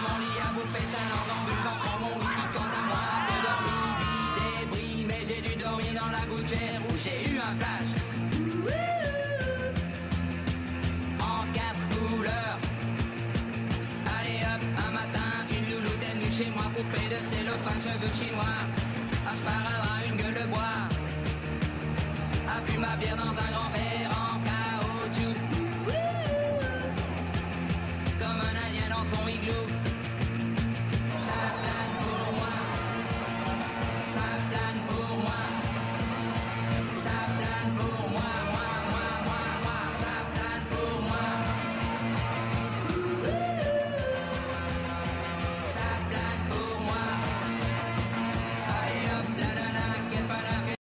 mon lit à bouffer sa langue en buvant en mon whisky quant à moi. Peu dormi, vie débris, mais j'ai dû dormir dans la gouttière où j'ai eu un flash. En quatre couleurs. Allez hop, un matin, une louloute est venue chez moi, poupée de cellophane, cheveux chinois. Un sparadrap, une gueule de bois. A bu ma bière dans un grand verre en caoutchouc. Comme un indien dans son igloo. sapran buong